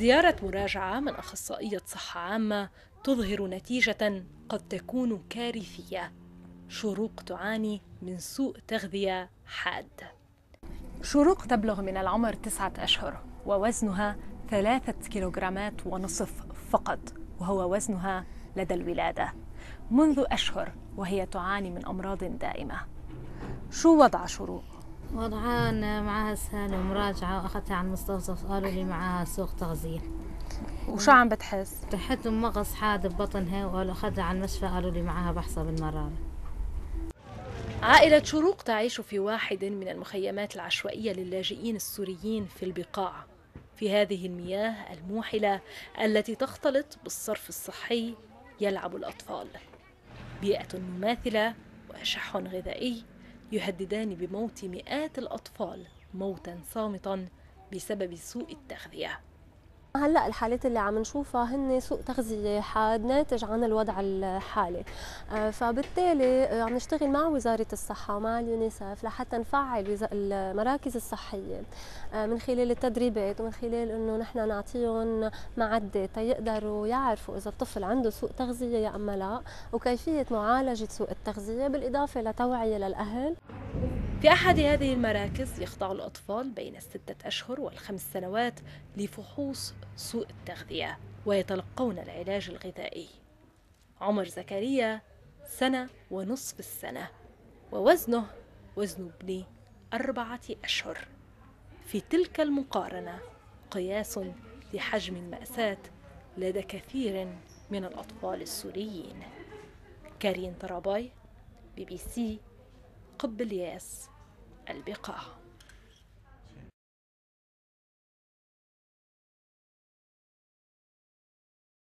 زيارة مراجعة من أخصائية صحة عامة تظهر نتيجة قد تكون كارثية. شروق تعاني من سوء تغذية حاد. شروق تبلغ من العمر تسعة أشهر ووزنها ثلاثة كيلوغرامات ونصف فقط وهو وزنها لدى الولادة منذ أشهر وهي تعاني من أمراض دائمة. شو وضع شروق؟ وضعها أن معها سهل ومراجعة وأخذتها على المستوصف قالوا لي معها سوق تغذية. وشو عم بتحس؟ تحت مغص حاد ببطنها وقالوا أخذتها على المشفى قالوا لي معها بحصة بالمرارة. عائلة شروق تعيش في واحد من المخيمات العشوائية للاجئين السوريين في البقاع في هذه المياه الموحلة التي تختلط بالصرف الصحي يلعب الأطفال. بيئة مماثلة وشح غذائي يهددان بموت مئات الأطفال موتا صامتا بسبب سوء التغذية. هلا الحالات اللي عم نشوفها هن سوء تغذية حاد ناتج عن الوضع الحالي. آه، فبالتالي آه، عم نشتغل مع وزارة الصحة ومع اليونيسف لحتى نفعل المراكز الصحية. آه، من خلال التدريبات ومن خلال إنه نحن نعطيهم معدات تيقدروا يعرفوا إذا الطفل عنده سوء تغذية يا أما لا وكيفية معالجة سوء التغذية بالإضافة لتوعية للأهل. في أحد هذه المراكز يخضع الأطفال بين الستة أشهر والخمس سنوات لفحوص سوء التغذية ويتلقون العلاج الغذائي. عمر زكريا سنة ونصف السنة ووزنه وزن ابني أربعة أشهر. في تلك المقارنة قياس لحجم المأساة لدى كثير من الأطفال السوريين. كارين طراباي بي بي سي قب الياس. البقاع